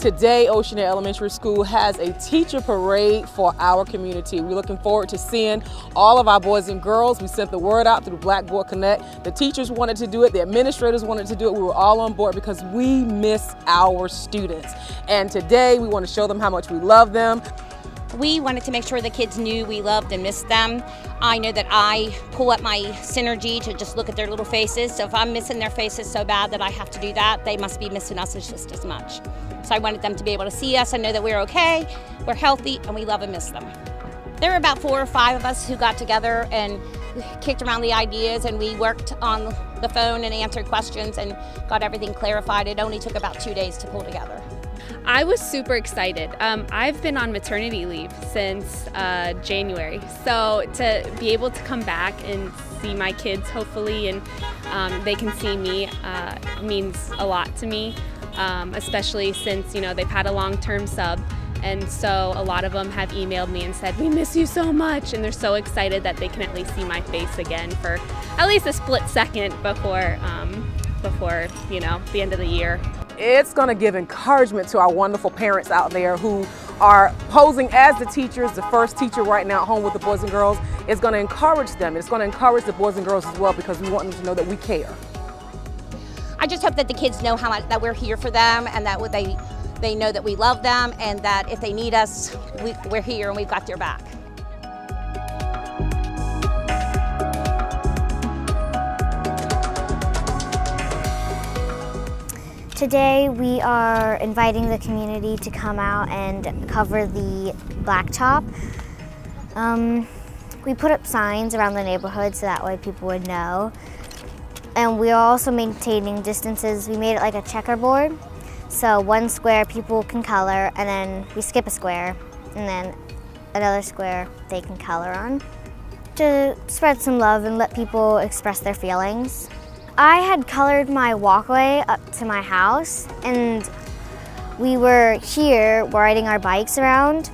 Today, Oceanair Elementary School has a teacher parade for our community. We're looking forward to seeing all of our boys and girls. We sent the word out through Blackboard Connect. The teachers wanted to do it, the administrators wanted to do it. We were all on board because we miss our students. And today, we want to show them how much we love them. We wanted to make sure the kids knew we loved and missed them. I know that I pull up my synergy to just look at their little faces. So if I'm missing their faces so bad that I have to do that, they must be missing us just as much. So I wanted them to be able to see us and know that we're okay, we're healthy, and we love and miss them. There were about four or five of us who got together and kicked around the ideas and we worked on the phone and answered questions and got everything clarified. It only took about two days to pull together. I was super excited. Um, I've been on maternity leave since uh, January, so to be able to come back and see my kids, hopefully, and um, they can see me, uh, means a lot to me. Um, especially since you know they've had a long-term sub, and so a lot of them have emailed me and said, "We miss you so much," and they're so excited that they can at least see my face again for at least a split second before um, before you know the end of the year it's going to give encouragement to our wonderful parents out there who are posing as the teachers, the first teacher right now at home with the boys and girls. It's going to encourage them. It's going to encourage the boys and girls as well because we want them to know that we care. I just hope that the kids know how much that we're here for them and that they they know that we love them and that if they need us, we, we're here and we've got their back. Today we are inviting the community to come out and cover the blacktop. Um, we put up signs around the neighborhood so that way people would know. And we are also maintaining distances. We made it like a checkerboard. So one square people can color and then we skip a square and then another square they can color on to spread some love and let people express their feelings. I had colored my walkway up to my house and we were here riding our bikes around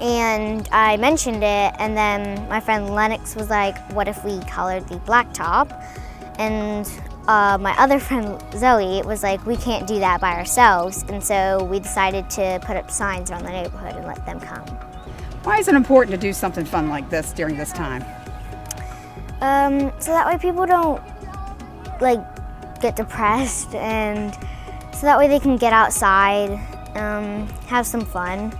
and I mentioned it and then my friend Lennox was like, what if we colored the blacktop? And uh, my other friend Zoe was like, we can't do that by ourselves. And so we decided to put up signs around the neighborhood and let them come. Why is it important to do something fun like this during this time? Um, so that way people don't like get depressed and so that way they can get outside, um, have some fun.